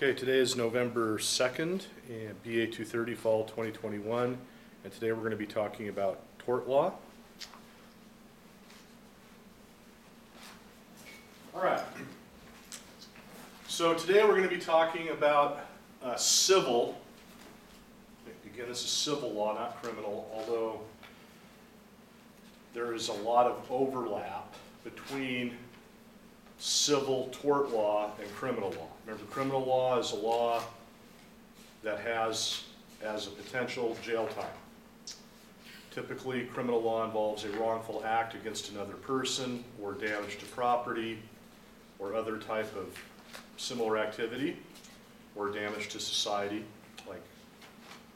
Okay, today is November 2nd, and BA 230 Fall 2021, and today we're going to be talking about tort law. All right. So today we're going to be talking about uh, civil, again, this is civil law, not criminal, although there is a lot of overlap between civil tort law and criminal law. Remember, criminal law is a law that has as a potential jail time. Typically, criminal law involves a wrongful act against another person or damage to property or other type of similar activity or damage to society, like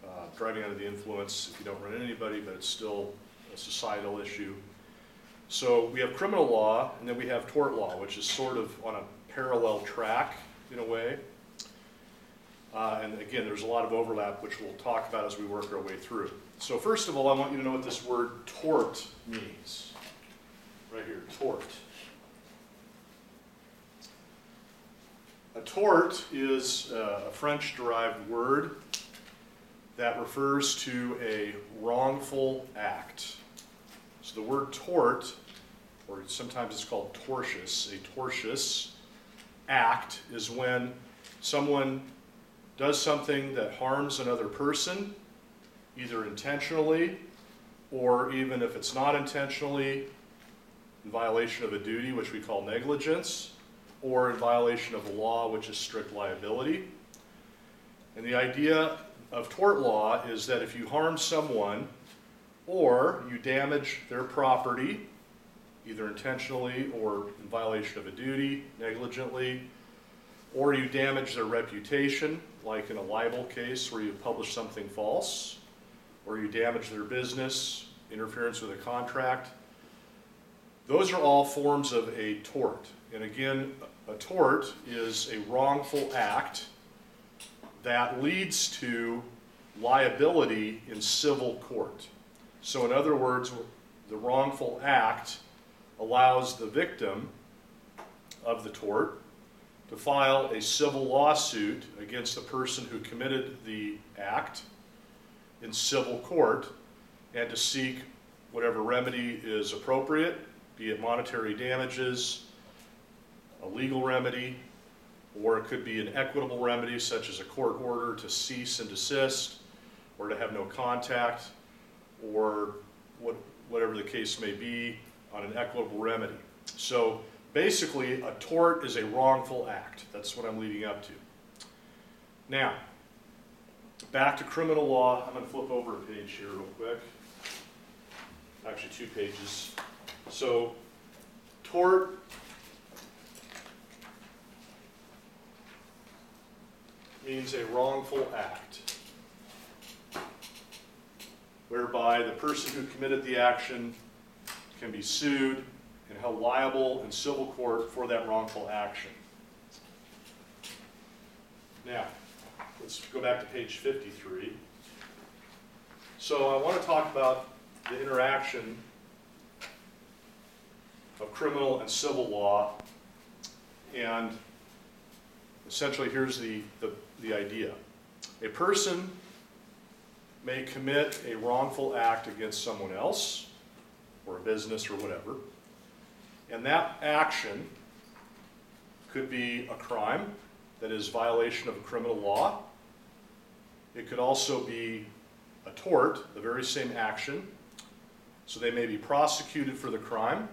uh, driving under the influence if you don't run into anybody, but it's still a societal issue. So we have criminal law, and then we have tort law, which is sort of on a parallel track in a way. Uh, and again, there's a lot of overlap, which we'll talk about as we work our way through. So first of all, I want you to know what this word tort means. Right here, tort. A tort is uh, a French-derived word that refers to a wrongful act. So the word tort, or sometimes it's called tortious, a tortious act is when someone does something that harms another person, either intentionally or even if it's not intentionally, in violation of a duty, which we call negligence, or in violation of a law, which is strict liability. And the idea of tort law is that if you harm someone or you damage their property, either intentionally or in violation of a duty, negligently, or you damage their reputation, like in a libel case where you publish something false, or you damage their business, interference with a contract. Those are all forms of a tort. And again, a tort is a wrongful act that leads to liability in civil court. So in other words, the wrongful act allows the victim of the tort to file a civil lawsuit against the person who committed the act in civil court and to seek whatever remedy is appropriate, be it monetary damages, a legal remedy, or it could be an equitable remedy such as a court order to cease and desist or to have no contact or what, whatever the case may be on an equitable remedy. So basically, a tort is a wrongful act. That's what I'm leading up to. Now, back to criminal law. I'm going to flip over a page here real quick. Actually, two pages. So, tort means a wrongful act whereby the person who committed the action can be sued and held liable in civil court for that wrongful action. Now, let's go back to page 53. So I want to talk about the interaction of criminal and civil law. And essentially, here's the, the, the idea. A person may commit a wrongful act against someone else, or a business, or whatever. And that action could be a crime that is violation of a criminal law. It could also be a tort, the very same action. So they may be prosecuted for the crime.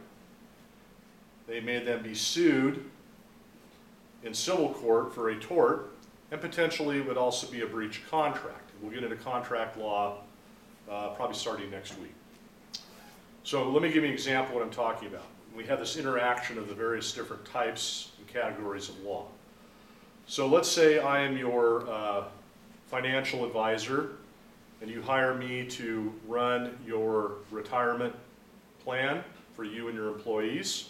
They may then be sued in civil court for a tort, and potentially it would also be a breach of contract. We'll get into contract law uh, probably starting next week. So let me give you an example of what I'm talking about. We have this interaction of the various different types and categories of law. So let's say I am your uh, financial advisor and you hire me to run your retirement plan for you and your employees.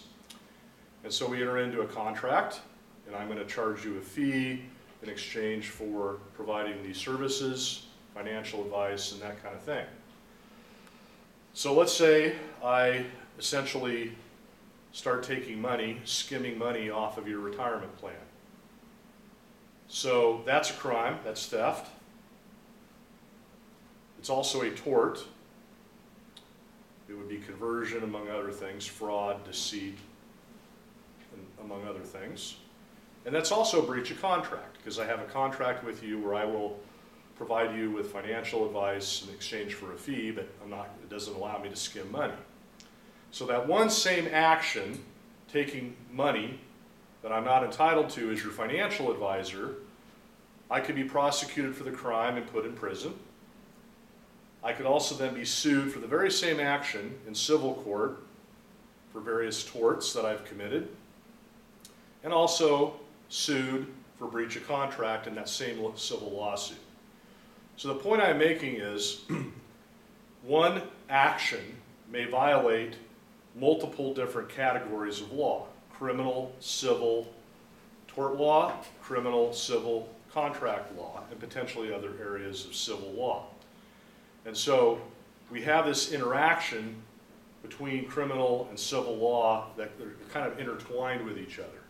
And so we enter into a contract and I'm going to charge you a fee in exchange for providing these services, financial advice, and that kind of thing. So let's say I essentially start taking money, skimming money off of your retirement plan. So that's a crime, that's theft. It's also a tort. It would be conversion, among other things, fraud, deceit, among other things. And that's also breach of contract, because I have a contract with you where I will provide you with financial advice in exchange for a fee, but I'm not, it doesn't allow me to skim money. So that one same action, taking money that I'm not entitled to as your financial advisor, I could be prosecuted for the crime and put in prison. I could also then be sued for the very same action in civil court for various torts that I've committed, and also sued for breach of contract in that same civil lawsuit. So the point I'm making is one action may violate multiple different categories of law criminal, civil, tort law, criminal, civil, contract law, and potentially other areas of civil law. And so we have this interaction between criminal and civil law that they're kind of intertwined with each other.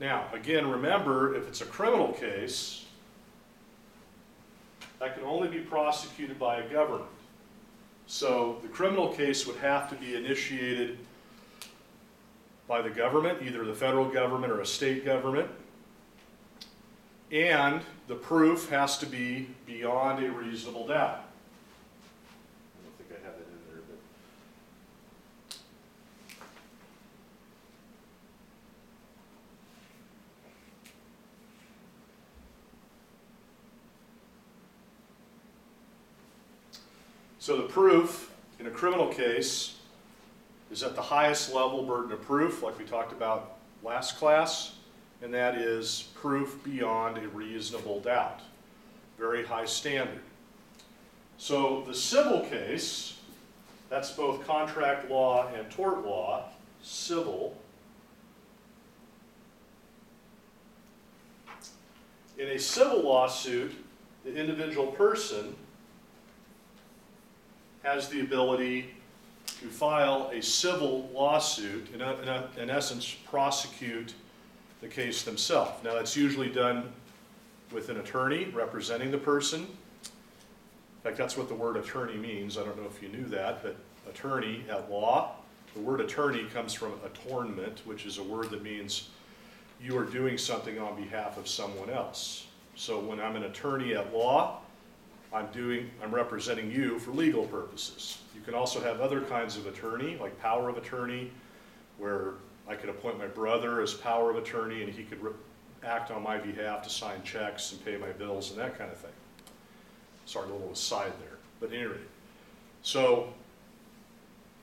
Now, again, remember, if it's a criminal case, that can only be prosecuted by a government. So the criminal case would have to be initiated by the government, either the federal government or a state government. And the proof has to be beyond a reasonable doubt. I don't think I have that in there, but. So the proof in a criminal case is at the highest level burden of proof, like we talked about last class, and that is proof beyond a reasonable doubt. Very high standard. So the civil case, that's both contract law and tort law, civil. In a civil lawsuit, the individual person has the ability to file a civil lawsuit, in, in, in essence, prosecute the case themselves. Now, that's usually done with an attorney representing the person. In fact, that's what the word attorney means. I don't know if you knew that, but attorney at law. The word attorney comes from attornment, which is a word that means you are doing something on behalf of someone else. So when I'm an attorney at law, I'm doing, I'm representing you for legal purposes. You can also have other kinds of attorney, like power of attorney, where I could appoint my brother as power of attorney and he could re- act on my behalf to sign checks and pay my bills and that kind of thing. Sorry, a little aside there, but anyway. So,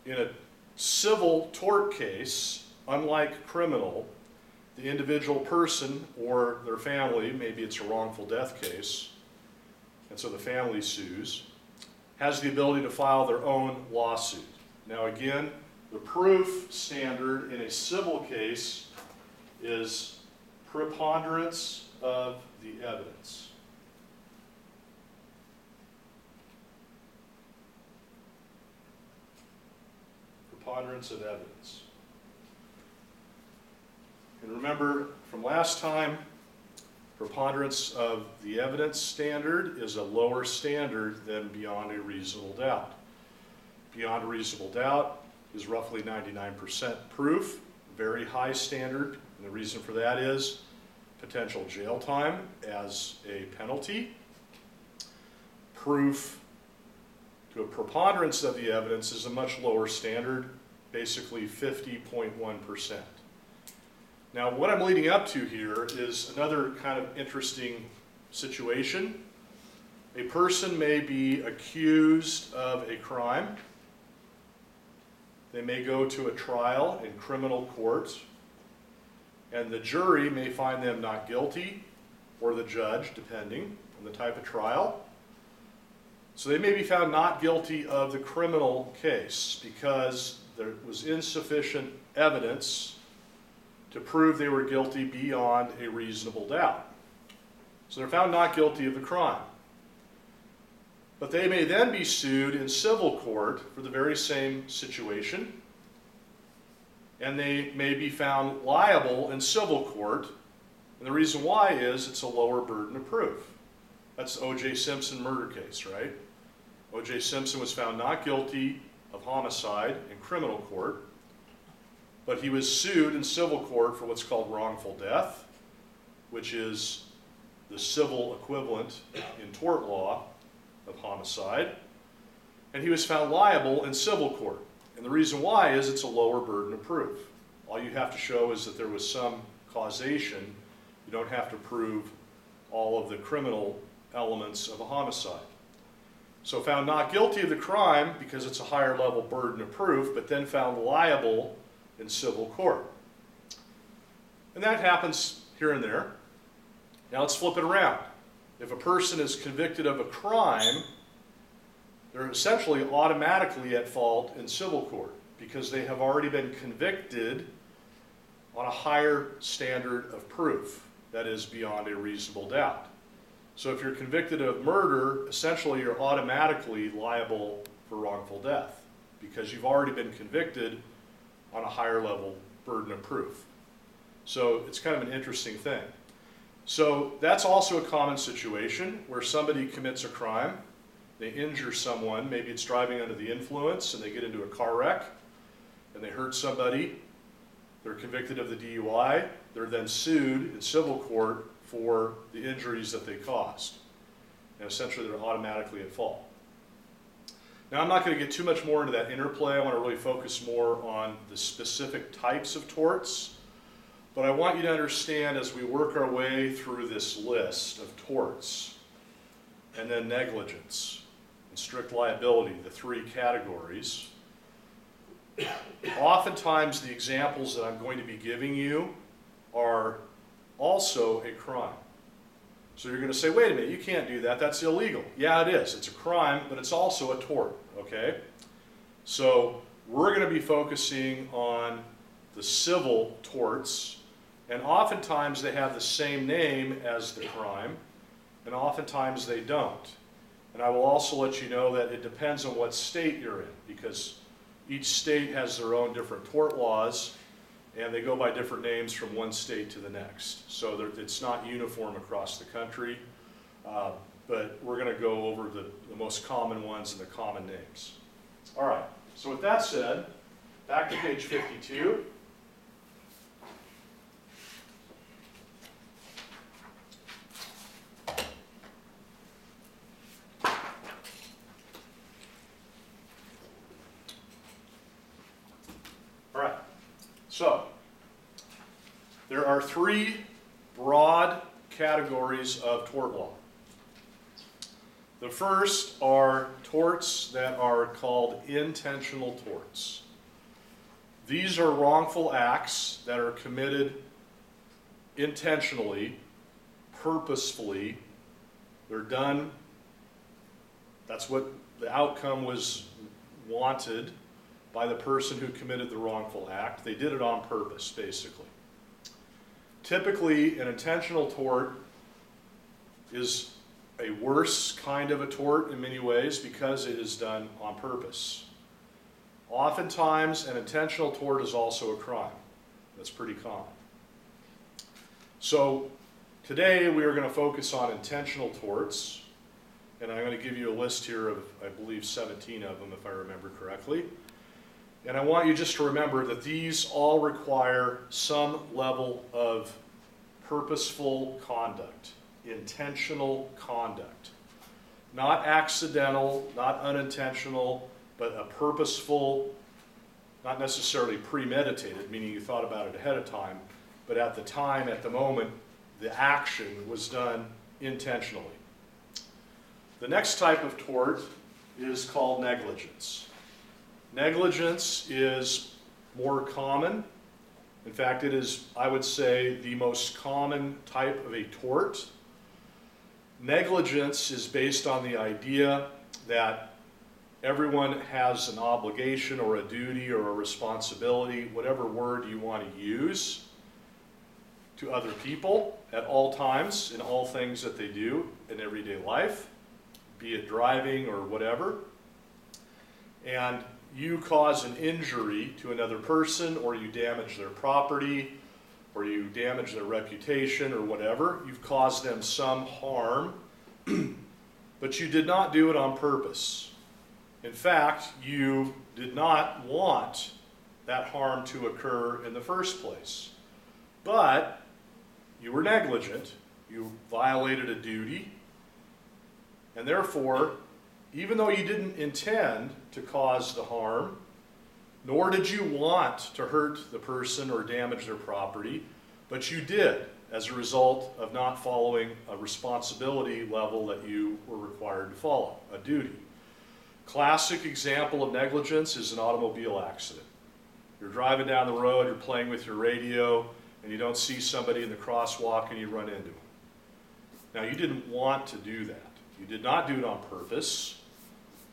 in a civil tort case, unlike criminal, the individual person or their family, maybe it's a wrongful death case, and so the family sues, has the ability to file their own lawsuit. Now, again, the proof standard in a civil case is preponderance of the evidence. Preponderance of evidence. And remember from last time, preponderance of the evidence standard is a lower standard than beyond a reasonable doubt. Beyond a reasonable doubt is roughly 99% proof, very high standard, and the reason for that is potential jail time as a penalty. Proof to a preponderance of the evidence is a much lower standard, basically 50.1%. Now, what I'm leading up to here is another kind of interesting situation. A person may be accused of a crime. They may go to a trial in criminal court, and the jury may find them not guilty, or the judge, depending on the type of trial. So they may be found not guilty of the criminal case because there was insufficient evidence to prove they were guilty beyond a reasonable doubt. So they're found not guilty of the crime. But they may then be sued in civil court for the very same situation, and they may be found liable in civil court And the reason why is it's a lower burden of proof. That's the O.J. Simpson murder case, right? O.J. Simpson was found not guilty of homicide in criminal court, but he was sued in civil court for what's called wrongful death, which is the civil equivalent in tort law of homicide. And he was found liable in civil court. And the reason why is it's a lower burden of proof. All you have to show is that there was some causation. You don't have to prove all of the criminal elements of a homicide. So found not guilty of the crime because it's a higher level burden of proof, but then found liable in civil court. And that happens here and there. Now let's flip it around. If a person is convicted of a crime, they're essentially automatically at fault in civil court because they have already been convicted on a higher standard of proof, that is, beyond a reasonable doubt. So if you're convicted of murder, essentially you're automatically liable for wrongful death because you've already been convicted on a higher level burden of proof. So it's kind of an interesting thing. So that's also a common situation where somebody commits a crime, they injure someone, maybe it's driving under the influence and they get into a car wreck and they hurt somebody, they're convicted of the DUI, they're then sued in civil court for the injuries that they caused. And essentially they're automatically at fault. Now I'm not going to get too much more into that interplay, I want to really focus more on the specific types of torts. But I want you to understand as we work our way through this list of torts, and then negligence and strict liability, the three categories, oftentimes the examples that I'm going to be giving you are also a crime. So you're going to say, wait a minute, you can't do that, that's illegal. Yeah, it is. It's a crime, but it's also a tort, okay? So we're going to be focusing on the civil torts and oftentimes they have the same name as the crime, and oftentimes they don't. And I will also let you know that it depends on what state you're in, because each state has their own different tort laws, and they go by different names from one state to the next. So it's not uniform across the country, uh, but we're going to go over the, the most common ones and the common names. All right, so with that said, back to page 52. So, there are three broad categories of tort law. The first are torts that are called intentional torts. These are wrongful acts that are committed intentionally, purposefully. They're done, that's what the outcome was wanted by the person who committed the wrongful act. They did it on purpose, basically. Typically, an intentional tort is a worse kind of a tort in many ways because it is done on purpose. Oftentimes, an intentional tort is also a crime. That's pretty common. So, today we are going to focus on intentional torts, and I'm going to give you a list here of, I believe, 17 of them if I remember correctly. And I want you just to remember that these all require some level of purposeful conduct, intentional conduct. Not accidental, not unintentional, but a purposeful, not necessarily premeditated, meaning you thought about it ahead of time, but at the time, at the moment, the action was done intentionally. The next type of tort is called negligence. Negligence is more common. In fact, it is, I would say, the most common type of a tort. Negligence is based on the idea that everyone has an obligation or a duty or a responsibility, whatever word you want to use, to other people at all times in all things that they do in everyday life, be it driving or whatever. And you cause an injury to another person or you damage their property or you damage their reputation or whatever, you've caused them some harm, but you did not do it on purpose. In fact, you did not want that harm to occur in the first place. But you were negligent, you violated a duty, and therefore, even though you didn't intend to cause the harm, nor did you want to hurt the person or damage their property, but you did as a result of not following a responsibility level that you were required to follow, a duty. Classic example of negligence is an automobile accident. You're driving down the road, you're playing with your radio, and you don't see somebody in the crosswalk and you run into them. Now, you didn't want to do that. You did not do it on purpose.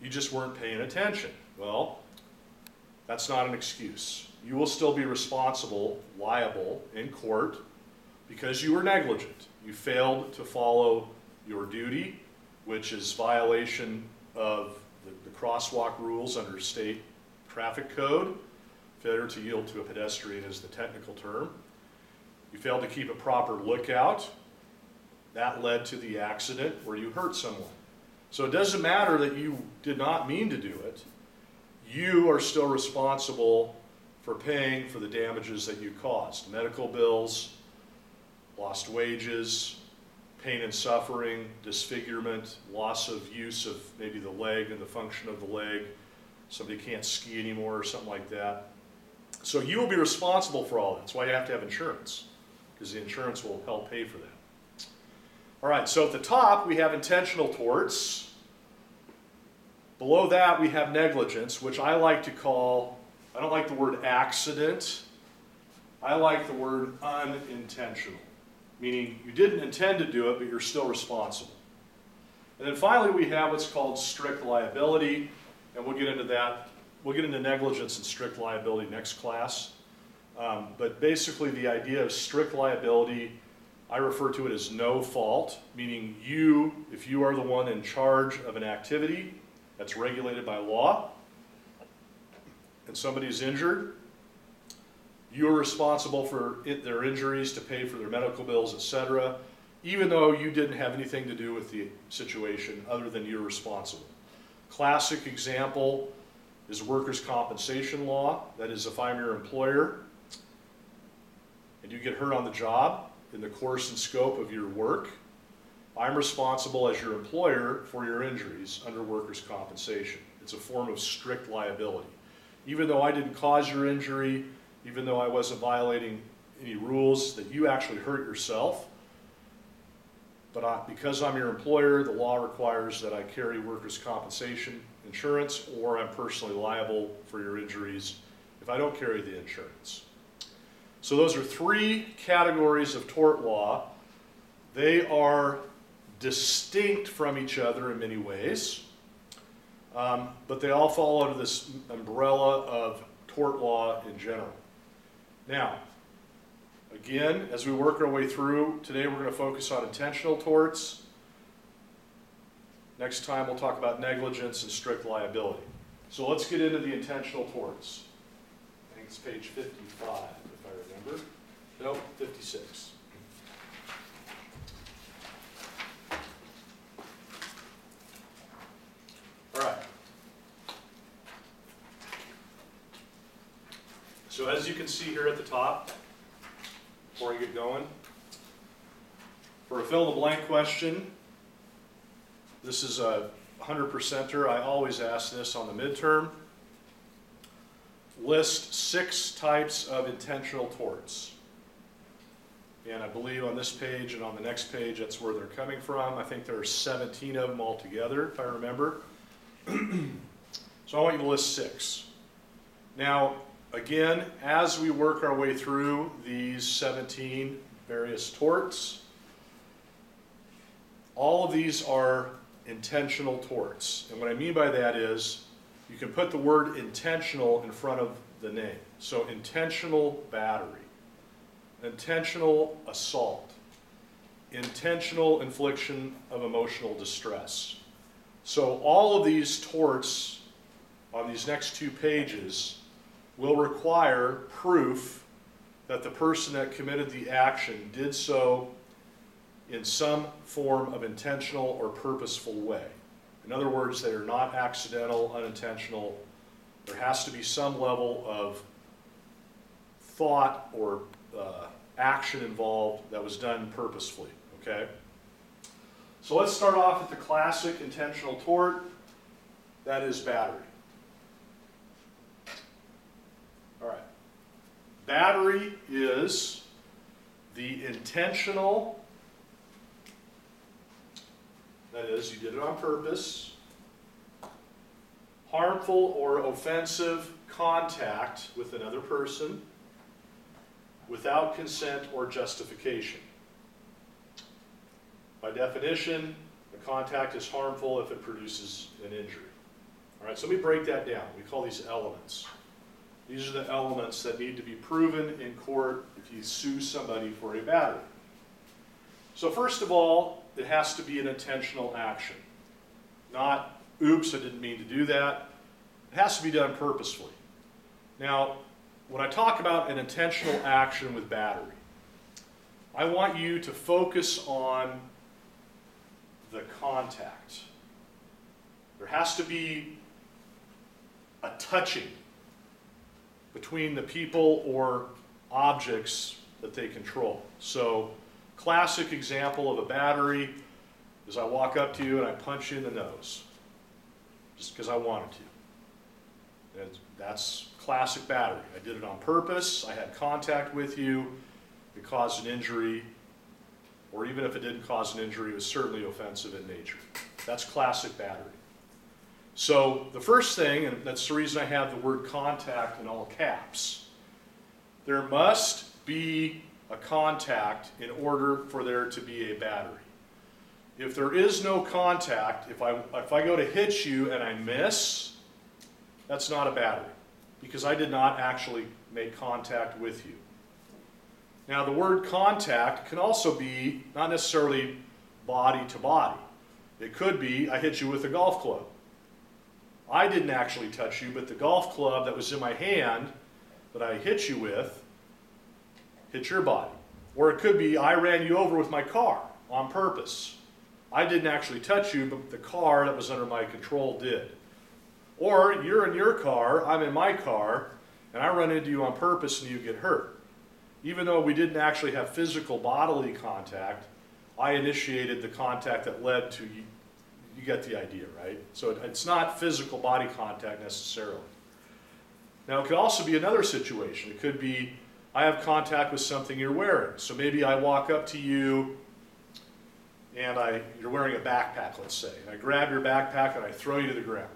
You just weren't paying attention. Well, that's not an excuse. You will still be responsible, liable in court because you were negligent. You failed to follow your duty, which is violation of the, the crosswalk rules under state traffic code. Failure to yield to a pedestrian is the technical term. You failed to keep a proper lookout. That led to the accident where you hurt someone. So it doesn't matter that you did not mean to do it. You are still responsible for paying for the damages that you caused. Medical bills, lost wages, pain and suffering, disfigurement, loss of use of maybe the leg and the function of the leg. Somebody can't ski anymore or something like that. So you will be responsible for all that. That's why you have to have insurance, because the insurance will help pay for that. All right, so at the top we have intentional torts. Below that we have negligence, which I like to call, I don't like the word accident, I like the word unintentional, meaning you didn't intend to do it, but you're still responsible. And then finally we have what's called strict liability, and we'll get into that. We'll get into negligence and strict liability next class. Um, but basically the idea of strict liability I refer to it as no fault, meaning you, if you are the one in charge of an activity that's regulated by law, and somebody is injured, you are responsible for it, their injuries to pay for their medical bills, etc., even though you didn't have anything to do with the situation other than you're responsible. Classic example is workers' compensation law. That is, if I'm your employer and you get hurt on the job, in the course and scope of your work. I'm responsible as your employer for your injuries under workers' compensation. It's a form of strict liability. Even though I didn't cause your injury, even though I wasn't violating any rules, that you actually hurt yourself, but I, because I'm your employer, the law requires that I carry workers' compensation insurance or I'm personally liable for your injuries if I don't carry the insurance. So those are three categories of tort law. They are distinct from each other in many ways, um, but they all fall under this umbrella of tort law in general. Now, again, as we work our way through, today we're going to focus on intentional torts. Next time we'll talk about negligence and strict liability. So let's get into the intentional torts. I think it's page 55 number? Nope, 56. All right. So as you can see here at the top, before I get going, for a fill in the blank question, this is a 100 percenter. I always ask this on the midterm list six types of intentional torts. And I believe on this page and on the next page, that's where they're coming from. I think there are 17 of them altogether, if I remember. so I want you to list six. Now, again, as we work our way through these 17 various torts, all of these are intentional torts. And what I mean by that is you can put the word intentional in front of the name. So intentional battery, intentional assault, intentional infliction of emotional distress. So all of these torts on these next two pages will require proof that the person that committed the action did so in some form of intentional or purposeful way. In other words, they are not accidental, unintentional. There has to be some level of thought or uh, action involved that was done purposefully, okay? So let's start off with the classic intentional tort, that is battery. All right. Battery is the intentional, that is, you did it on purpose, harmful or offensive contact with another person without consent or justification. By definition, a contact is harmful if it produces an injury. All right, so let me break that down. We call these elements. These are the elements that need to be proven in court if you sue somebody for a battery. So first of all, it has to be an intentional action. Not, oops, I didn't mean to do that. It has to be done purposefully. Now, when I talk about an intentional action with battery, I want you to focus on the contact. There has to be a touching between the people or objects that they control. So, classic example of a battery is I walk up to you and I punch you in the nose just because I wanted to. That's, classic battery. I did it on purpose, I had contact with you, it caused an injury, or even if it didn't cause an injury, it was certainly offensive in nature. That's classic battery. So the first thing, and that's the reason I have the word contact in all caps, there must be a contact in order for there to be a battery. If there is no contact, if I, if I go to hit you and I miss, that's not a battery because I did not actually make contact with you. Now, the word contact can also be not necessarily body to body. It could be I hit you with a golf club. I didn't actually touch you, but the golf club that was in my hand that I hit you with hit your body. Or it could be I ran you over with my car on purpose. I didn't actually touch you, but the car that was under my control did. Or you're in your car, I'm in my car, and I run into you on purpose and you get hurt. Even though we didn't actually have physical bodily contact, I initiated the contact that led to you. You get the idea, right? So it's not physical body contact necessarily. Now, it could also be another situation. It could be I have contact with something you're wearing. So maybe I walk up to you and I, you're wearing a backpack, let's say. And I grab your backpack and I throw you to the ground.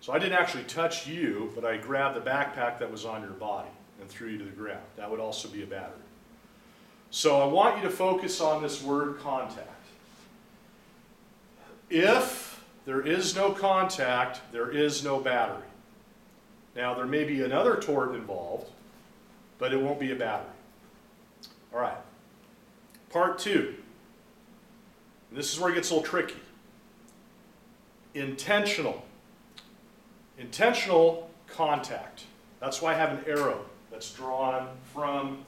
So I didn't actually touch you, but I grabbed the backpack that was on your body and threw you to the ground. That would also be a battery. So I want you to focus on this word contact. If there is no contact, there is no battery. Now, there may be another tort involved, but it won't be a battery. All right. Part two. This is where it gets a little tricky. Intentional. Intentional contact. That's why I have an arrow that's drawn from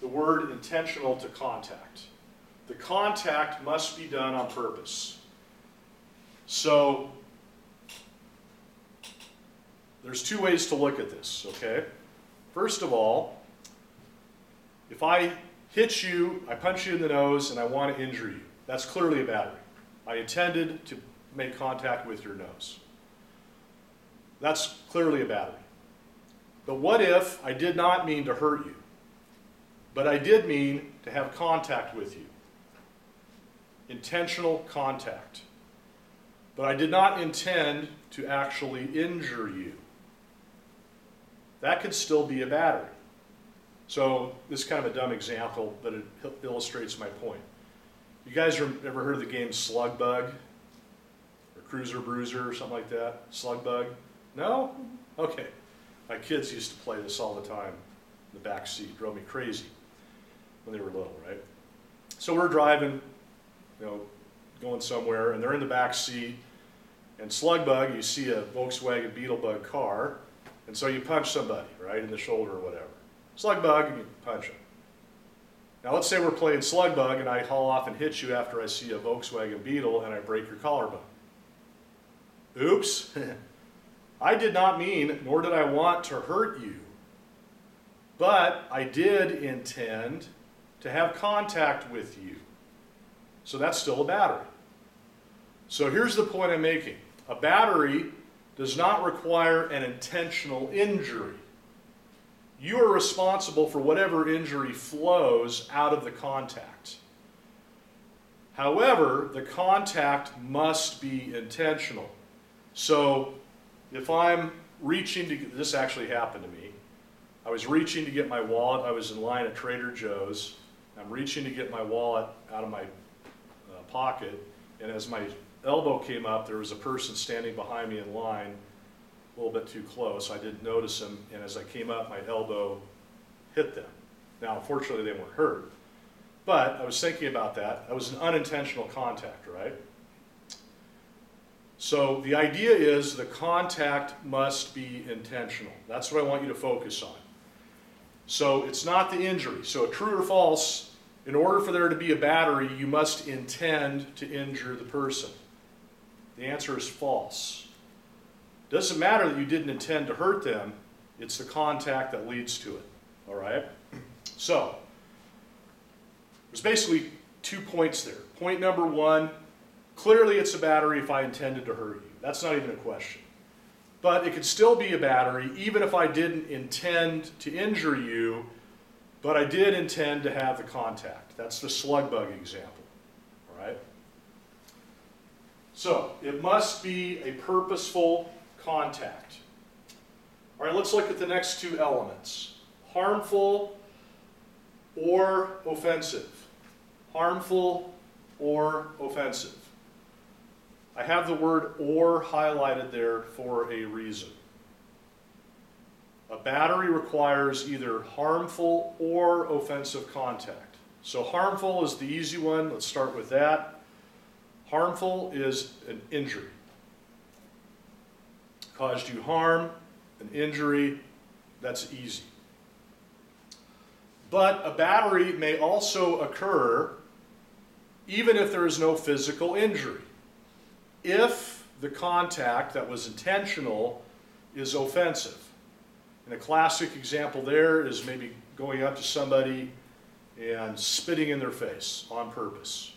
the word intentional to contact. The contact must be done on purpose. So, there's two ways to look at this, okay? First of all, if I hit you, I punch you in the nose, and I want to injure you, that's clearly a battery. I intended to make contact with your nose. That's clearly a battery. But what if I did not mean to hurt you, but I did mean to have contact with you? Intentional contact. But I did not intend to actually injure you. That could still be a battery. So this is kind of a dumb example, but it illustrates my point. You guys ever heard of the game Slug Bug? Or Cruiser Bruiser or something like that? Slug Bug? No? Okay. My kids used to play this all the time in the back seat. Drove me crazy when they were little, right? So we're driving, you know, going somewhere, and they're in the back seat. And slug bug, you see a Volkswagen Beetle Bug car, and so you punch somebody, right, in the shoulder or whatever. Slug bug, and you punch him. Now let's say we're playing slug bug and I haul off and hit you after I see a Volkswagen Beetle and I break your collarbone. Oops. I did not mean, nor did I want to hurt you. But I did intend to have contact with you. So that's still a battery. So here's the point I'm making a battery does not require an intentional injury. You are responsible for whatever injury flows out of the contact. However, the contact must be intentional. So if I'm reaching to, this actually happened to me. I was reaching to get my wallet. I was in line at Trader Joe's. I'm reaching to get my wallet out of my uh, pocket, and as my elbow came up, there was a person standing behind me in line a little bit too close. I didn't notice him, and as I came up, my elbow hit them. Now, unfortunately, they weren't hurt, but I was thinking about that. That was an unintentional contact, right? So the idea is the contact must be intentional. That's what I want you to focus on. So it's not the injury. So true or false, in order for there to be a battery, you must intend to injure the person. The answer is false. Doesn't matter that you didn't intend to hurt them, it's the contact that leads to it. All right? So, there's basically two points there. Point number one clearly it's a battery if I intended to hurt you. That's not even a question. But it could still be a battery even if I didn't intend to injure you, but I did intend to have the contact. That's the slug bug example. All right? So, it must be a purposeful contact. All right, let's look at the next two elements harmful or offensive. Harmful or offensive. I have the word or highlighted there for a reason. A battery requires either harmful or offensive contact. So, harmful is the easy one. Let's start with that. Harmful is an injury caused you harm, an injury, that's easy. But a battery may also occur even if there is no physical injury. If the contact that was intentional is offensive. And a classic example there is maybe going up to somebody and spitting in their face on purpose.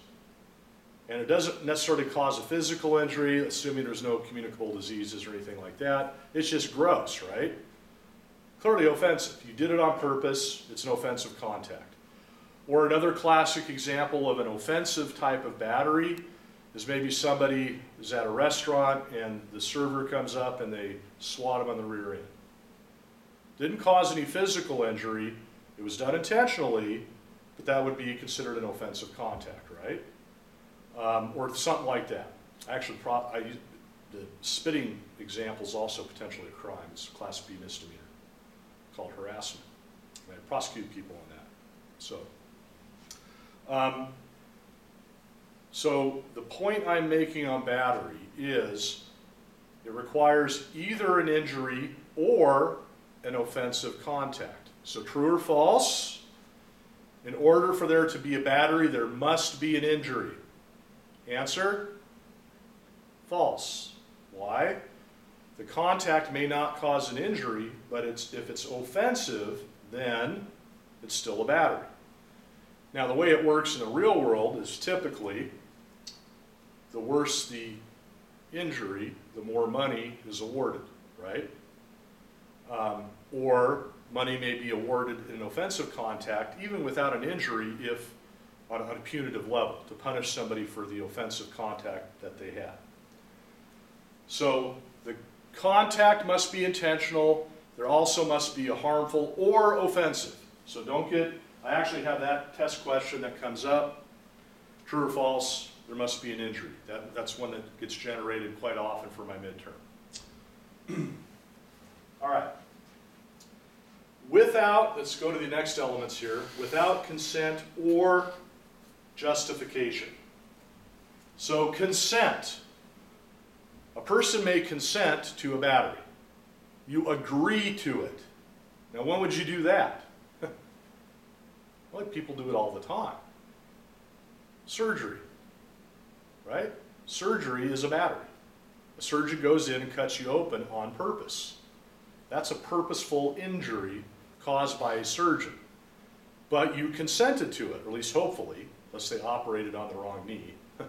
And it doesn't necessarily cause a physical injury, assuming there's no communicable diseases or anything like that. It's just gross, right? Clearly offensive. You did it on purpose, it's an offensive contact. Or another classic example of an offensive type of battery is maybe somebody is at a restaurant and the server comes up and they swat him on the rear end. Didn't cause any physical injury, it was done intentionally, but that would be considered an offensive contact, right? Um, or something like that. Actually, pro- I, the spitting example is also potentially a crime. It's a class B misdemeanor called harassment. I prosecute people on that. So, um, so the point I'm making on battery is it requires either an injury or an offensive contact. So true or false? In order for there to be a battery, there must be an injury. Answer false. Why? The contact may not cause an injury, but it's, if it's offensive, then it's still a battery. Now, the way it works in the real world is typically the worse the injury, the more money is awarded, right? Um, or money may be awarded in an offensive contact even without an injury if on a, punitive level to punish somebody for the offensive contact that they had. So the contact must be intentional. There also must be a harmful or offensive. So don't get, I actually have that test question that comes up. True or false, there must be an injury. That, that's one that gets generated quite often for my midterm. All right. Without, let's go to the next elements here, without consent or justification. So, consent. A person may consent to a battery. You agree to it. Now, when would you do that? Well, people do it all the time. Surgery, right? Surgery is a battery. A surgeon goes in and cuts you open on purpose. That's a purposeful injury caused by a surgeon. But you consented to it, or at least hopefully, unless they operated on the wrong knee,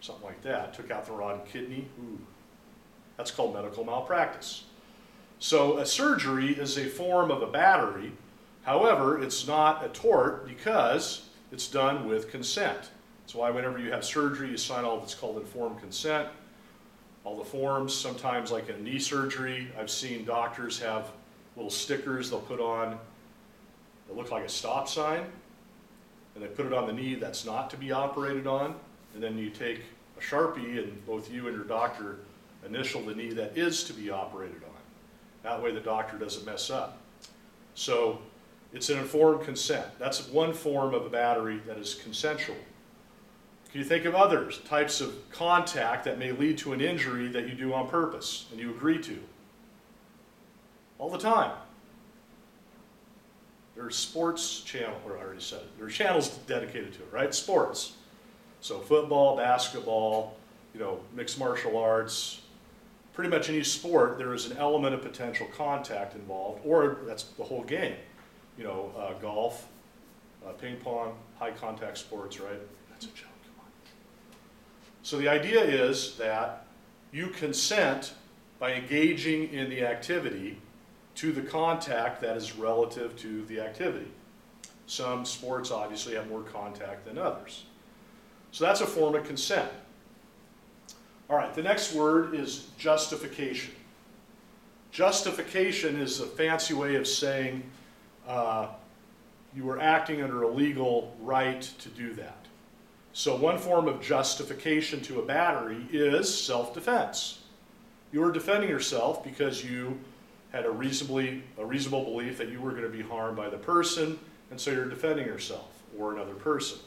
something like that, took out the wrong kidney. Ooh. That's called medical malpractice. So a surgery is a form of a battery. However, it's not a tort because it's done with consent. That's why whenever you have surgery, you sign all that's called informed consent. All the forms, sometimes like in knee surgery, I've seen doctors have little stickers they'll put on that look like a stop sign. And they put it on the knee that's not to be operated on. And then you take a Sharpie and both you and your doctor initial the knee that is to be operated on. That way the doctor doesn't mess up. So it's an informed consent. That's one form of a battery that is consensual. Can you think of other types of contact that may lead to an injury that you do on purpose and you agree to? All the time. There's sports channel, or I already said it. There are channels dedicated to it, right? Sports. So football, basketball, you know, mixed martial arts. Pretty much any sport, there is an element of potential contact involved, or that's the whole game. You know, uh, golf, uh, ping pong, high contact sports, right? That's a joke. Come on. So the idea is that you consent by engaging in the activity to the contact that is relative to the activity. Some sports obviously have more contact than others. So that's a form of consent. All right, the next word is justification. Justification is a fancy way of saying uh, you were acting under a legal right to do that. So, one form of justification to a battery is self defense. You are defending yourself because you had a reasonably a reasonable belief that you were going to be harmed by the person, and so you're defending yourself or another person.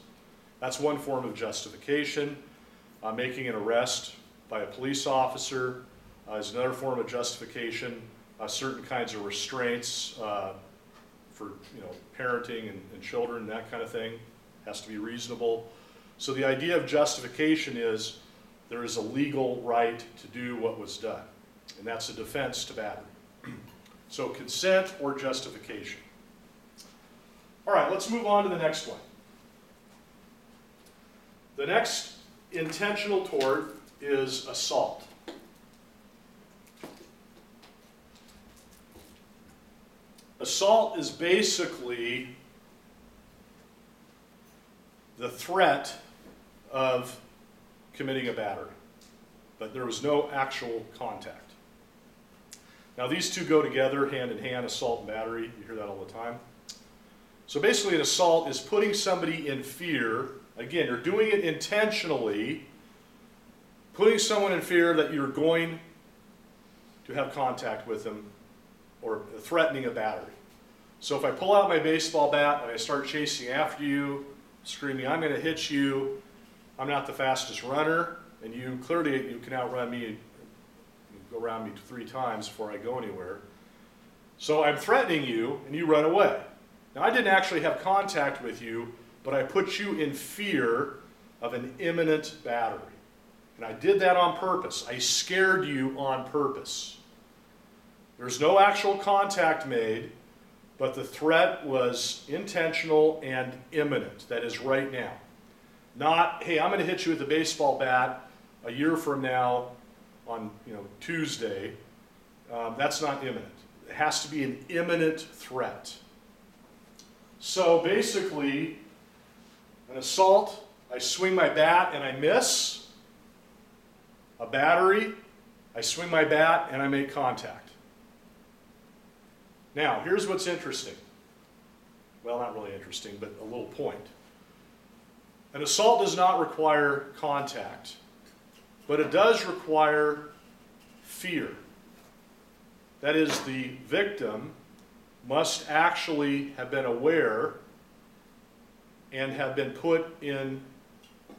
That's one form of justification. Uh, making an arrest by a police officer uh, is another form of justification. Uh, certain kinds of restraints uh, for you know parenting and, and children, that kind of thing, has to be reasonable. So the idea of justification is there is a legal right to do what was done, and that's a defense to battery. So consent or justification. All right, let's move on to the next one. The next intentional tort is assault. Assault is basically the threat of committing a battery, but there was no actual contact. Now, these two go together hand in hand assault and battery. You hear that all the time. So, basically, an assault is putting somebody in fear. Again, you're doing it intentionally, putting someone in fear that you're going to have contact with them or threatening a battery. So, if I pull out my baseball bat and I start chasing after you, screaming, I'm going to hit you, I'm not the fastest runner, and you clearly you can outrun me around me three times before I go anywhere. So I'm threatening you, and you run away. Now, I didn't actually have contact with you, but I put you in fear of an imminent battery. And I did that on purpose. I scared you on purpose. There's no actual contact made, but the threat was intentional and imminent. That is right now. Not, hey, I'm going to hit you with a baseball bat a year from now on you know, Tuesday, um, that's not imminent. It has to be an imminent threat. So basically, an assault, I swing my bat and I miss. A battery, I swing my bat and I make contact. Now, here's what's interesting. Well, not really interesting, but a little point. An assault does not require contact. But it does require fear. That is, the victim must actually have been aware and have been put in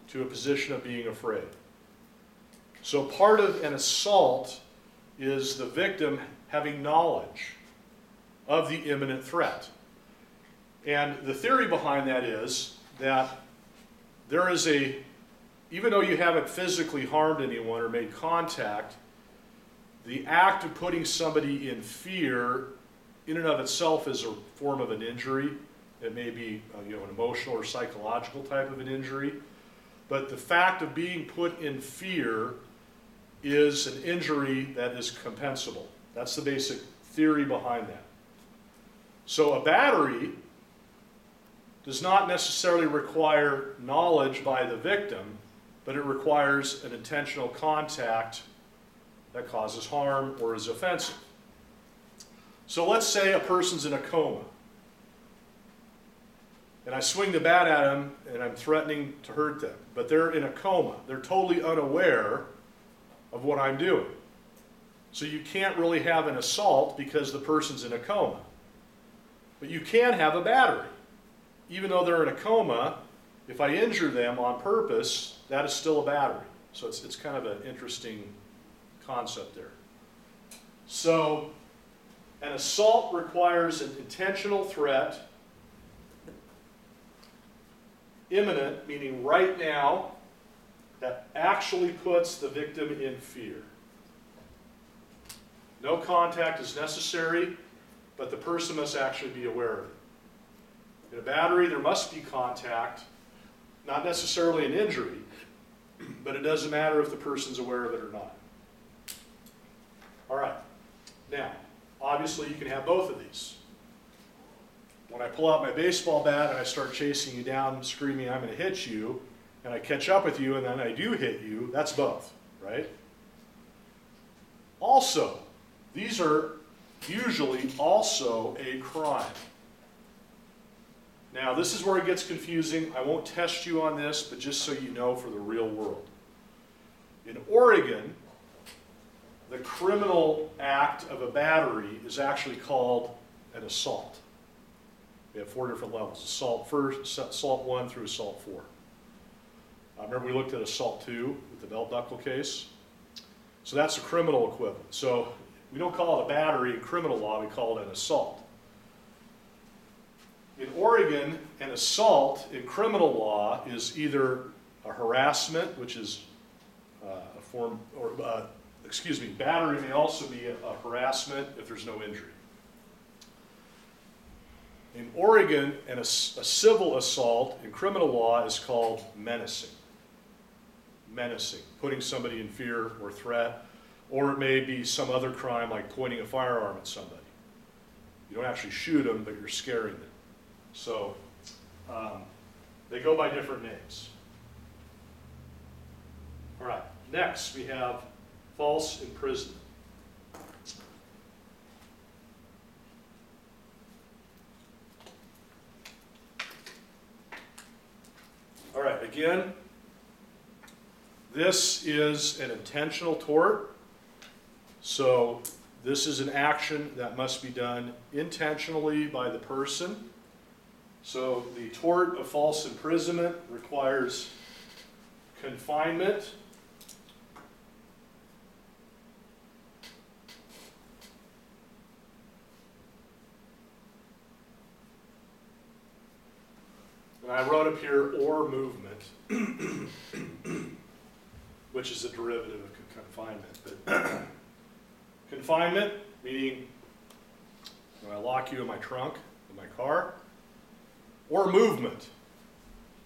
to a position of being afraid. So part of an assault is the victim having knowledge of the imminent threat. And the theory behind that is that there is a, even though you haven't physically harmed anyone or made contact, the act of putting somebody in fear in and of itself is a form of an injury. It may be uh, you know, an emotional or psychological type of an injury. But the fact of being put in fear is an injury that is compensable. That's the basic theory behind that. So a battery does not necessarily require knowledge by the victim, but it requires an intentional contact that causes harm or is offensive. So let's say a person's in a coma, and I swing the bat at them and I'm threatening to hurt them, but they're in a coma. They're totally unaware of what I'm doing. So you can't really have an assault because the person's in a coma. But you can have a battery. Even though they're in a coma, if I injure them on purpose, that is still a battery. So it's, it's kind of an interesting concept there. So an assault requires an intentional threat, imminent, meaning right now, that actually puts the victim in fear. No contact is necessary, but the person must actually be aware of it. In a battery, there must be contact, not necessarily an injury, but it doesn't matter if the person's aware of it or not. All right. Now, obviously, you can have both of these. When I pull out my baseball bat and I start chasing you down, screaming, I'm going to hit you, and I catch up with you and then I do hit you, that's both, right? Also, these are usually also a crime. Now, this is where it gets confusing. I won't test you on this, but just so you know for the real world. In Oregon, the criminal act of a battery is actually called an assault. We have four different levels assault first, assault one through assault four. I remember we looked at assault two with the belt buckle case. So that's the criminal equivalent. So we don't call it a battery in criminal law, we call it an assault. In Oregon, an assault in criminal law is either a harassment, which is uh, a form, or, uh, excuse me, battery may also be a, a harassment if there's no injury. In Oregon, an, a, a civil assault in criminal law is called menacing. Menacing, putting somebody in fear or threat, or it may be some other crime like pointing a firearm at somebody. You don't actually shoot them, but you're scaring them. So um, they go by different names. All right, next we have false imprisonment. All right, again, this is an intentional tort. So this is an action that must be done intentionally by the person. So the tort of false imprisonment requires confinement. And I wrote up here or movement, which is a derivative of confinement. But confinement, meaning I lock you in my trunk in my car, or movement.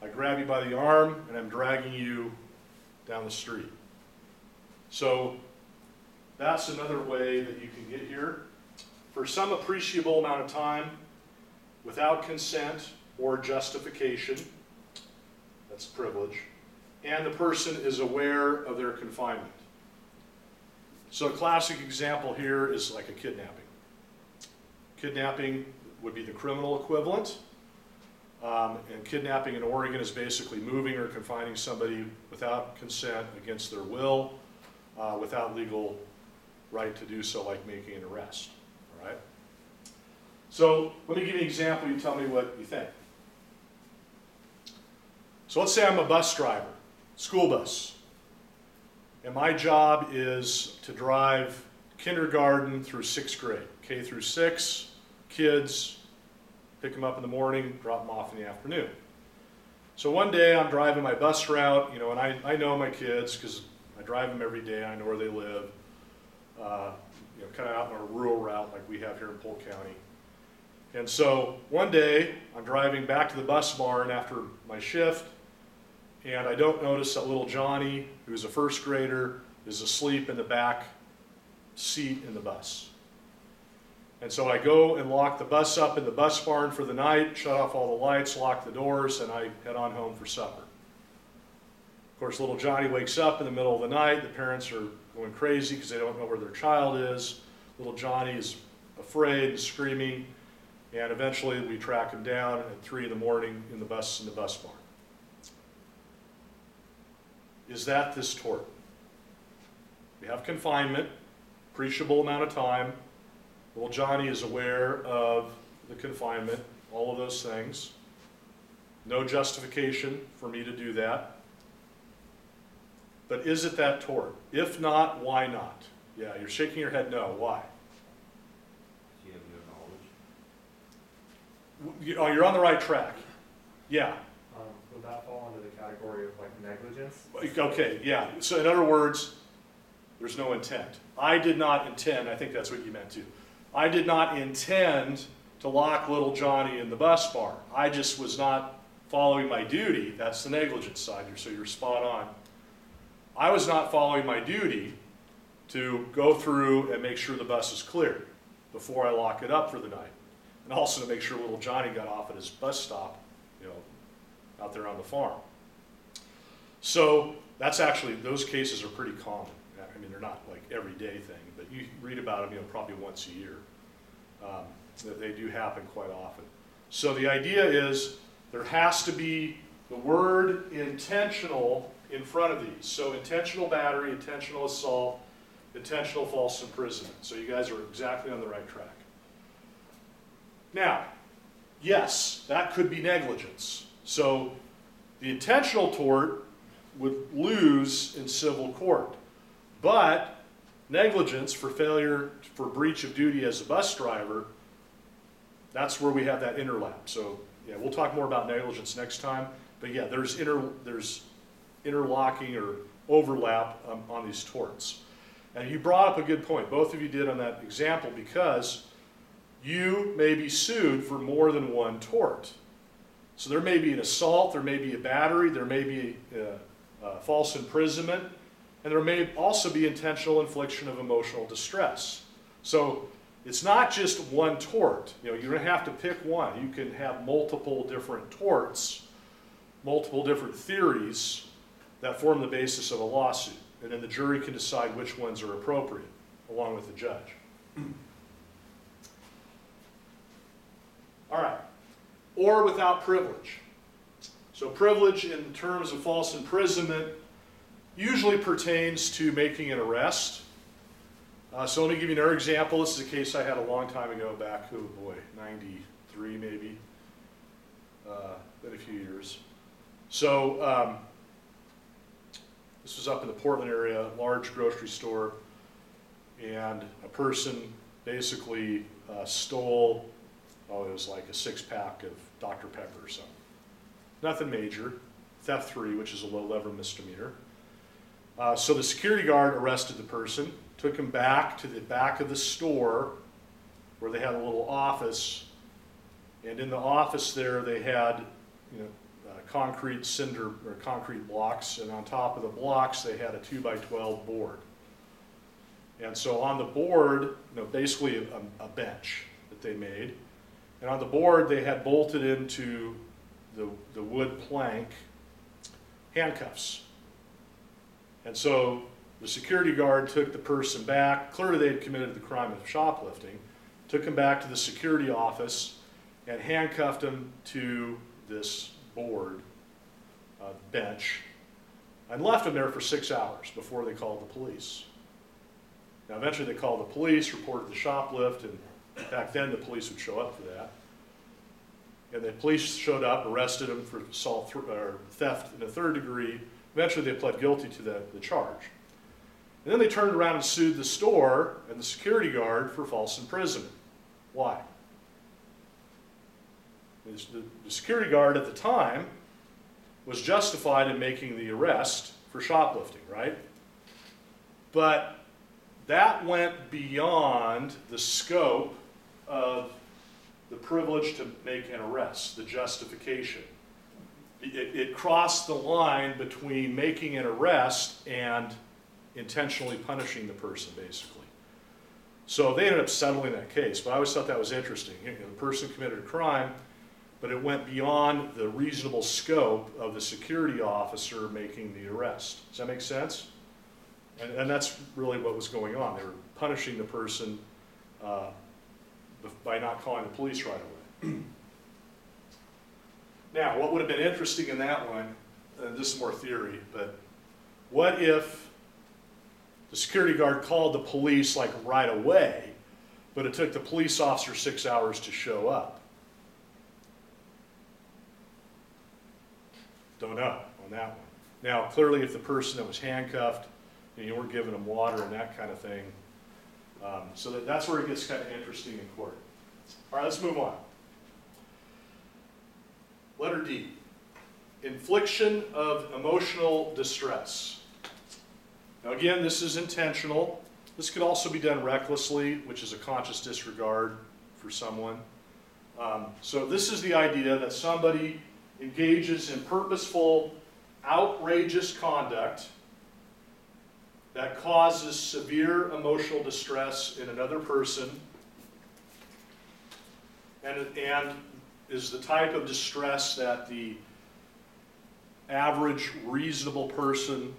I grab you by the arm and I'm dragging you down the street. So that's another way that you can get here. For some appreciable amount of time, without consent or justification, that's privilege, and the person is aware of their confinement. So a classic example here is like a kidnapping. Kidnapping would be the criminal equivalent. Um, and kidnapping in Oregon is basically moving or confining somebody without consent against their will, uh, without legal right to do so, like making an arrest. All right? So let me give you an example. You tell me what you think. So let's say I'm a bus driver, school bus, and my job is to drive kindergarten through sixth grade, K through six, kids pick them up in the morning, drop them off in the afternoon. So one day I'm driving my bus route, you know, and I, I know my kids because I drive them every day. I know where they live. Uh, you know, kind of out on a rural route like we have here in Polk County. And so one day I'm driving back to the bus barn after my shift, and I don't notice that little Johnny, who's a first grader, is asleep in the back seat in the bus. And so I go and lock the bus up in the bus barn for the night, shut off all the lights, lock the doors, and I head on home for supper. Of course, little Johnny wakes up in the middle of the night. The parents are going crazy because they don't know where their child is. Little Johnny is afraid and screaming, and eventually we track him down at 3 in the morning in the bus in the bus barn. Is that this tort? We have confinement, appreciable amount of time. Well, Johnny is aware of the confinement, all of those things. No justification for me to do that. But is it that tort? If not, why not? Yeah, you're shaking your head no. Why? Do you have no knowledge? Oh, you're on the right track. Yeah. That fall under the category of like negligence? Okay, yeah. So in other words, there's no intent. I did not intend, I think that's what you meant too. I did not intend to lock little Johnny in the bus barn. I just was not following my duty. That's the negligence side, so you're spot on. I was not following my duty to go through and make sure the bus is clear before I lock it up for the night. And also to make sure little Johnny got off at his bus stop, out there on the farm. So that's actually, those cases are pretty common. I mean, they're not like everyday thing, but you read about them, you know, probably once a year. Um, that they do happen quite often. So the idea is there has to be the word intentional in front of these. So intentional battery, intentional assault, intentional false imprisonment. So you guys are exactly on the right track. Now, yes, that could be negligence. So the intentional tort would lose in civil court. But negligence for failure for breach of duty as a bus driver, that's where we have that interlap. So yeah, we'll talk more about negligence next time. But yeah, there's inter there's interlocking or overlap um, on these torts. And you brought up a good point. Both of you did on that example because you may be sued for more than one tort. So there may be an assault, there may be a battery, there may be a, a false imprisonment, and there may also be intentional infliction of emotional distress. So it's not just one tort. You know, you're going to have to pick one. You can have multiple different torts, multiple different theories that form the basis of a lawsuit, and then the jury can decide which ones are appropriate, along with the judge. All right. Or without privilege. So privilege in terms of false imprisonment usually pertains to making an arrest. Uh, so let me give you another example. This is a case I had a long time ago back, oh boy, 93 maybe, uh, been a few years. So um, this was up in the Portland area, large grocery store, and a person basically uh, stole, oh, it was like a six pack of Dr. Pepper or something. Nothing major, theft three, which is a low level misdemeanor. Uh, so the security guard arrested the person, took him back to the back of the store where they had a little office. And in the office there, they had, you know, uh, concrete cinder or concrete blocks, and on top of the blocks, they had a two by 12 board. And so on the board, you know, basically a, a bench that they made. And on the board, they had bolted into the, the wood plank handcuffs. And so the security guard took the person back. Clearly, they had committed the crime of shoplifting. Took him back to the security office and handcuffed him to this board uh, bench and left him there for six hours before they called the police. Now, eventually, they called the police, reported the shoplift, and back then the police would show up for that. And the police showed up, arrested him for assault th- or theft in a third degree. Eventually, they pled guilty to the, the charge. And then they turned around and sued the store and the security guard for false imprisonment. Why? the, the security guard at the time was justified in making the arrest for shoplifting, right? But that went beyond the scope of the privilege to make an arrest, the justification. It, it crossed the line between making an arrest and intentionally punishing the person, basically. So they ended up settling that case, but I always thought that was interesting. You know, the person committed a crime, but it went beyond the reasonable scope of the security officer making the arrest. Does that make sense? And, and that's really what was going on. They were punishing the person uh, by not calling the police right away. now, what would have been interesting in that one, and this is more theory, but what if the security guard called the police like right away, but it took the police officer six hours to show up? Don't know on that one. Now, clearly, if the person that was handcuffed, and you weren't giving them water and that kind of thing, um, so that, that's where it gets kind of interesting in court. All right, let's move on. Letter D, infliction of emotional distress. Now, again, this is intentional. This could also be done recklessly, which is a conscious disregard for someone. Um, so, this is the idea that somebody engages in purposeful, outrageous conduct that causes severe emotional distress in another person and, and is the type of distress that the average reasonable person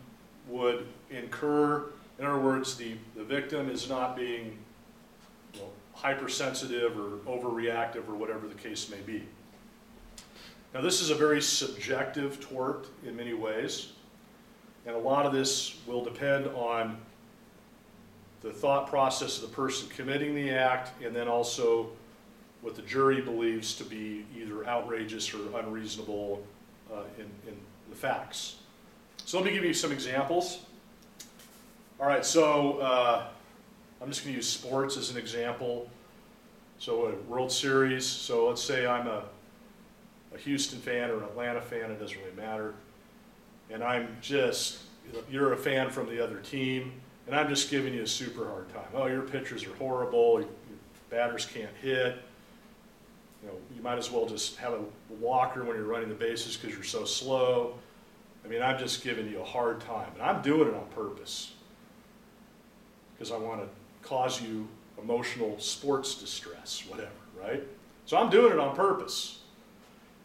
would incur. In other words, the, the victim is not being you know, hypersensitive or overreactive or whatever the case may be. Now, this is a very subjective tort in many ways, and a lot of this will depend on the thought process of the person committing the act and then also what the jury believes to be either outrageous or unreasonable uh, in, in the facts. So let me give you some examples. All right, so uh, I'm just going to use sports as an example. So a World Series, so let's say I'm a, a Houston fan or an Atlanta fan, it doesn't really matter. And I'm just, you're a fan from the other team, and I'm just giving you a super hard time. Oh, your pitchers are horrible, your batters can't hit, you know, you might as well just have a walker when you're running the bases because you're so slow. I mean, I'm just giving you a hard time, and I'm doing it on purpose because I want to cause you emotional sports distress, whatever, right? So I'm doing it on purpose.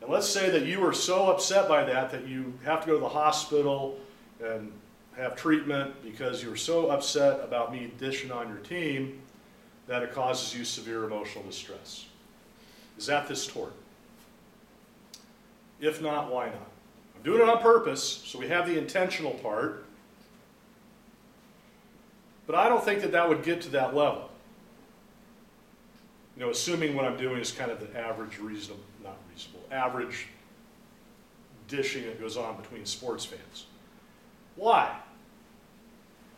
And let's say that you are so upset by that that you have to go to the hospital and have treatment because you're so upset about me dishing on your team that it causes you severe emotional distress. Is that this tort? If not, why not? I'm doing it on purpose, so we have the intentional part. But I don't think that that would get to that level. You know, assuming what I'm doing is kind of the average reasonable, not reasonable, average dishing that goes on between sports fans. Why?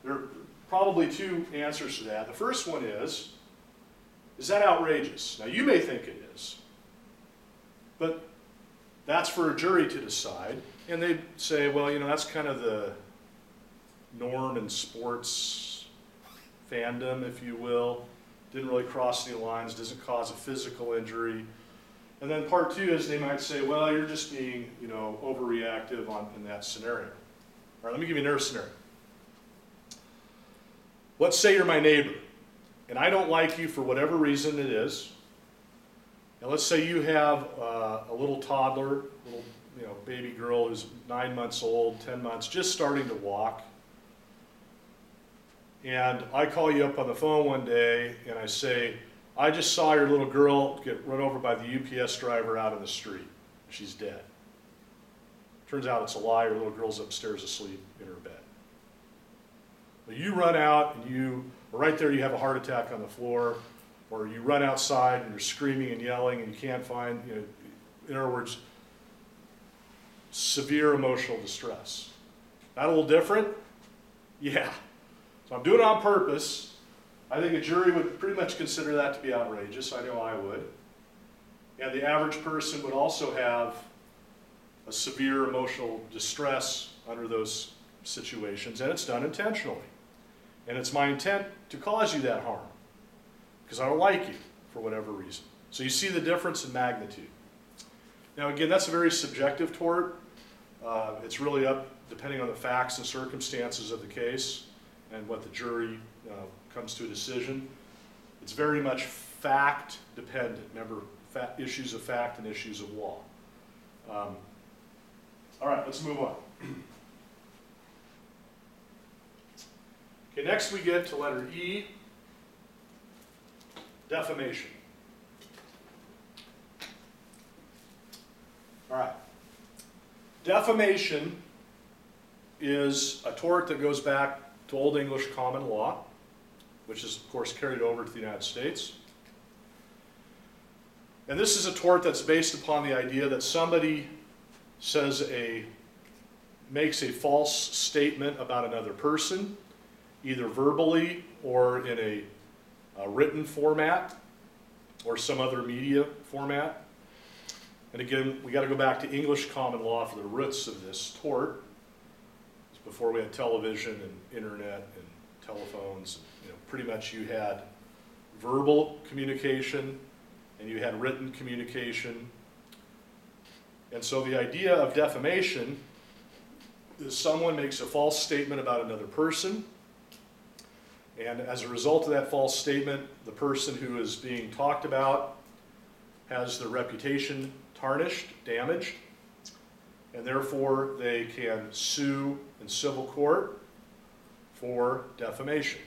There are probably two answers to that. The first one is, is that outrageous? Now, you may think it is, but that's for a jury to decide. And they say, well, you know, that's kind of the norm in sports fandom, if you will. Didn't really cross any lines, doesn't cause a physical injury. And then part two is they might say, well, you're just being, you know, overreactive on, in that scenario. All right, let me give you another scenario. Let's say you're my neighbor and I don't like you for whatever reason it is, and let's say you have uh, a little toddler, little you know baby girl who's nine months old, ten months, just starting to walk, and I call you up on the phone one day and I say, I just saw your little girl get run over by the UPS driver out in the street. She's dead. Turns out it's a lie. Your little girl's upstairs asleep in her bed. But you run out and you right there you have a heart attack on the floor, or you run outside and you're screaming and yelling and you can't find, you know, in other words, severe emotional distress. That a little different? Yeah. So I'm doing it on purpose. I think a jury would pretty much consider that to be outrageous. I know I would. And the average person would also have a severe emotional distress under those situations, and it's done intentionally. And it's my intent to cause you that harm because I don't like you for whatever reason. So you see the difference in magnitude. Now, again, that's a very subjective tort. Uh, it's really up depending on the facts and circumstances of the case and what the jury uh, comes to a decision. It's very much fact dependent. Remember, fa- issues of fact and issues of law. Um, all right, let's move on. Okay, next we get to letter E, defamation. All right. Defamation is a tort that goes back to Old English common law, which is, of course, carried over to the United States. And this is a tort that's based upon the idea that somebody says a, makes a false statement about another person, either verbally or in a, a written format or some other media format. And again, we got to go back to English common law for the roots of this tort. It's before we had television and internet and telephones. You know, pretty much you had verbal communication and you had written communication. And so the idea of defamation is someone makes a false statement about another person. And as a result of that false statement, the person who is being talked about has their reputation tarnished, damaged, and therefore they can sue in civil court for defamation.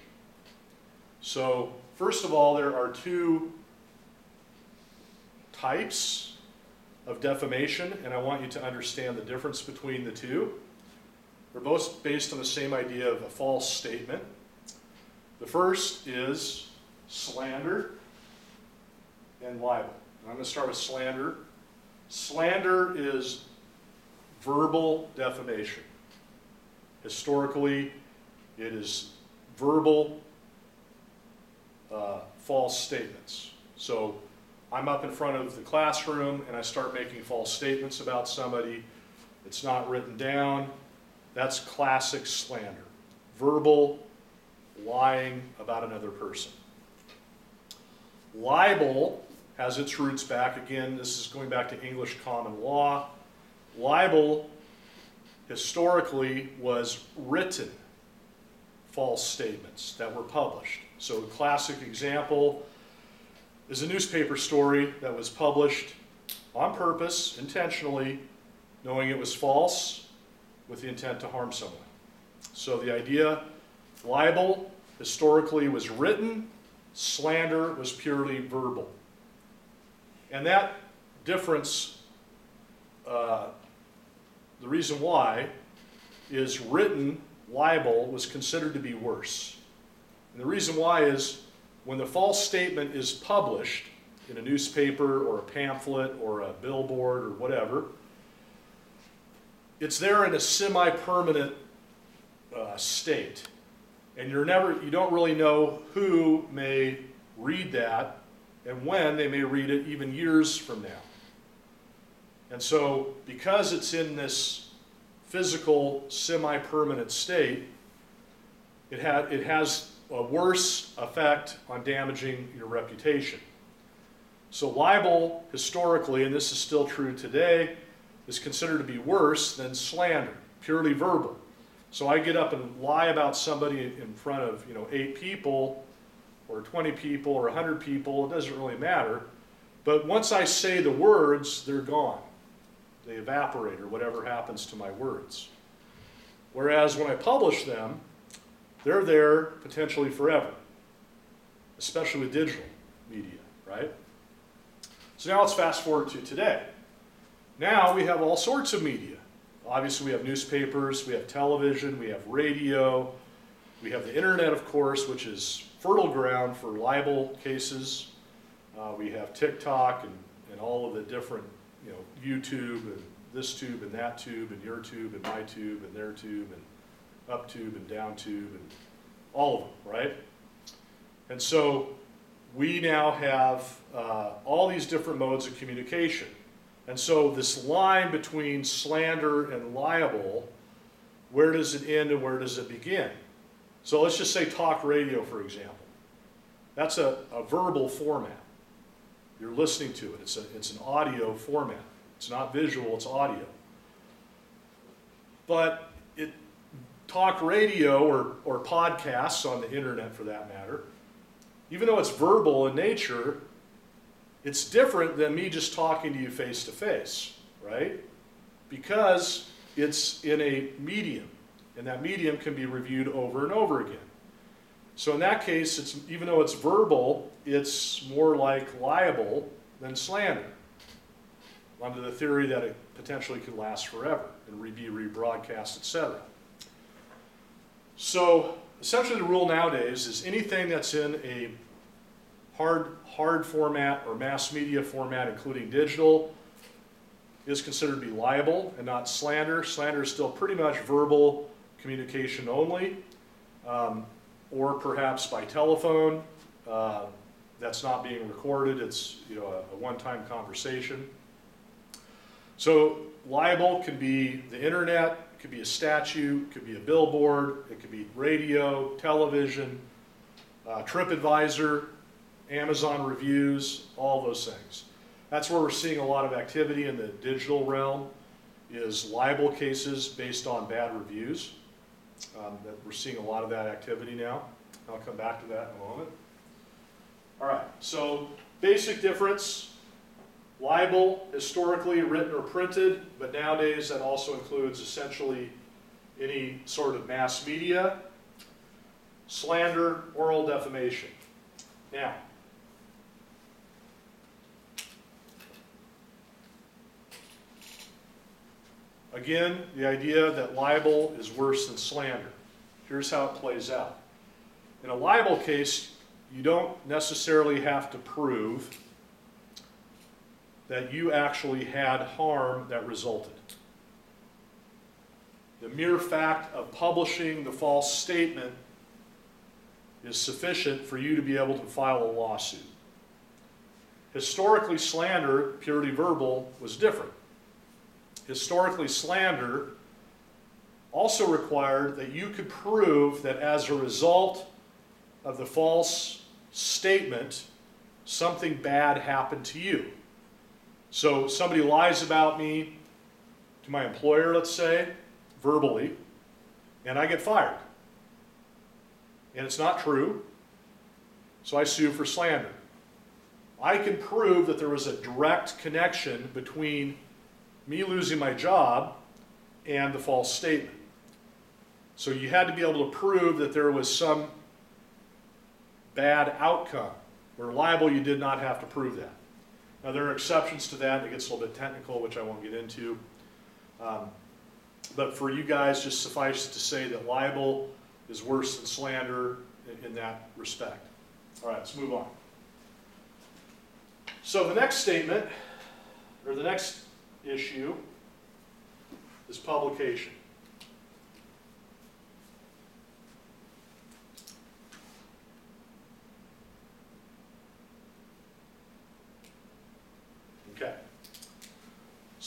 So, first of all, there are two types of defamation, and I want you to understand the difference between the two. They're both based on the same idea of a false statement. The first is slander and libel. I'm going to start with slander. Slander is verbal defamation. Historically, it is verbal uh, false statements. So I'm up in front of the classroom and I start making false statements about somebody. It's not written down. That's classic slander. Verbal lying about another person. Libel has its roots back, again, this is going back to English common law. Libel historically was written false statements that were published. So, a classic example is a newspaper story that was published on purpose, intentionally, knowing it was false with the intent to harm someone. So, the idea libel historically was written, slander was purely verbal. And that difference, uh, the reason why, is written libel was considered to be worse. And the reason why is when the false statement is published in a newspaper or a pamphlet or a billboard or whatever, it's there in a semi permanent uh, state. And you're never, you don't really know who may read that and when they may read it, even years from now. And so, because it's in this physical, semi permanent state, it, ha- it has a worse effect on damaging your reputation. So, libel, historically, and this is still true today, is considered to be worse than slander, purely verbal. So, I get up and lie about somebody in front of you know eight people or 20 people or 100 people, it doesn't really matter. But once I say the words, they're gone. They evaporate or whatever happens to my words. Whereas when I publish them, they're there potentially forever, especially with digital media, right? So now let's fast forward to today. Now we have all sorts of media. Obviously, we have newspapers, we have television, we have radio, we have the internet, of course, which is fertile ground for libel cases. Uh, we have TikTok and, and all of the different, you know, YouTube and this tube and that tube and your tube and my tube and their tube and up tube and down tube and all of them, right? And so we now have uh, all these different modes of communication. And so this line between slander and libel, where does it end and where does it begin? So let's just say talk radio, for example. That's a, a verbal format. You're listening to it. It's, a, it's an audio format. It's not visual, it's audio. But it, talk radio or, or podcasts on the internet for that matter, even though it's verbal in nature, it's different than me just talking to you face to face, right? Because it's in a medium, and that medium can be reviewed over and over again. So in that case, it's, even though it's verbal, it's more like libel than slander, under the theory that it potentially could last forever and be rebroadcast, etc. So essentially, the rule nowadays is anything that's in a hard, hard format or mass media format, including digital, is considered to be libel and not slander. Slander is still pretty much verbal communication only, um, or perhaps by telephone. Uh, that's not being recorded. It's you know a, a one-time conversation. So libel can be the internet, could be a statue, it could be a billboard, it could be radio, television, uh, TripAdvisor, Amazon reviews, all those things. That's where we're seeing a lot of activity in the digital realm is libel cases based on bad reviews. Um, that we're seeing a lot of that activity now. I'll come back to that in a moment. All right, so basic difference. Libel, historically written or printed, but nowadays that also includes essentially any sort of mass media, slander, oral defamation. Now, again, the idea that libel is worse than slander. Here's how it plays out. In a libel case, you don't necessarily have to prove that you actually had harm that resulted. The mere fact of publishing the false statement is sufficient for you to be able to file a lawsuit. Historically, slander, purely verbal, was different. Historically, slander also required that you could prove that as a result of the false statement, something bad happened to you. So somebody lies about me to my employer, let's say, verbally, and I get fired. And it's not true, so I sue for slander. I can prove that there was a direct connection between me losing my job and the false statement. So you had to be able to prove that there was some bad outcome. Where libel, you did not have to prove that. Now, there are exceptions to that. It gets a little bit technical, which I won't get into. Um, but for you guys, just suffice to say that libel is worse than slander in, in that respect. All right, let's move on. So the next statement, or the next issue, is publication. Okay.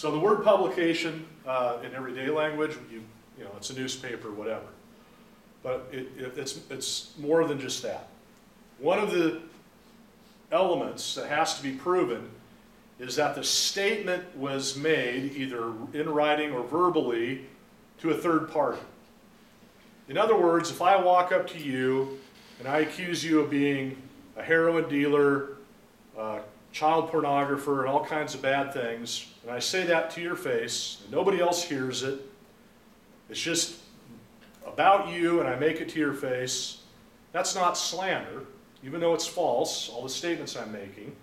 So the word publication uh, in everyday language, you, you know, it's a newspaper, whatever. But it, it, it's, it's more than just that. One of the elements that has to be proven is that the statement was made either in writing or verbally to a third party. In other words, if I walk up to you and I accuse you of being a heroin dealer, uh, child pornographer, and all kinds of bad things, and I say that to your face, and nobody else hears it, it's just about you, and I make it to your face, that's not slander, even though it's false, all the statements I'm making,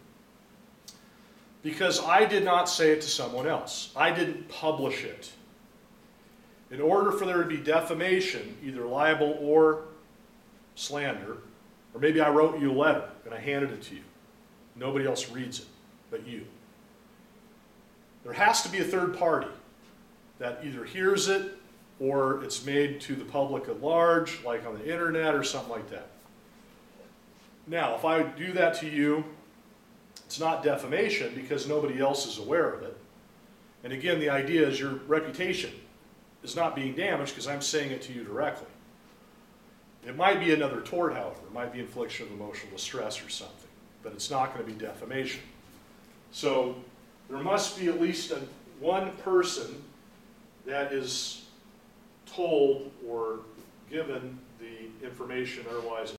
because I did not say it to someone else. I didn't publish it. In order for there to be defamation, either libel or slander, or maybe I wrote you a letter and I handed it to you. Nobody else reads it but you. There has to be a third party that either hears it or it's made to the public at large, like on the internet or something like that. Now, if I do that to you, it's not defamation because nobody else is aware of it. And again, the idea is your reputation is not being damaged because I'm saying it to you directly. It might be another tort, however, it might be infliction of emotional distress or something, but it's not going to be defamation. So there must be at least a, one person that is told or given the information, otherwise